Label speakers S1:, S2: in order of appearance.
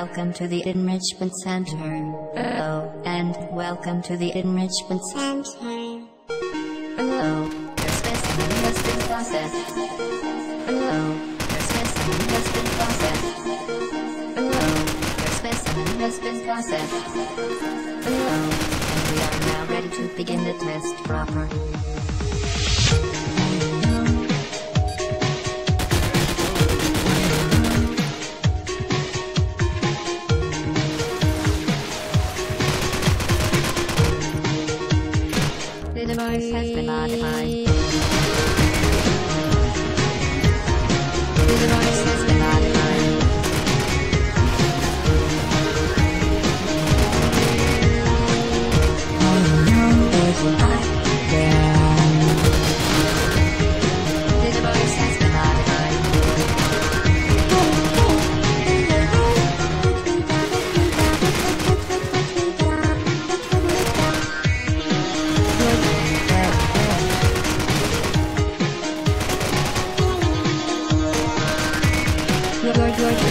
S1: welcome to the Enrichment Center. Hello, and welcome to the Enrichment Center. Hello, your specimen has been processed. Hello, your specimen has been processed. Hello, your specimen has been processed. Hello, and we are now ready to begin the test proper. The device has been modified. Thank it